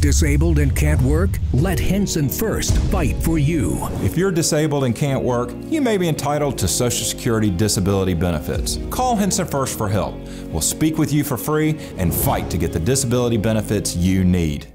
Disabled and can't work? Let Henson Fuerst fight for you. If you're disabled and can't work, you may be entitled to Social Security disability benefits. Call Henson Fuerst for help. We'll speak with you for free and fight to get the disability benefits you need.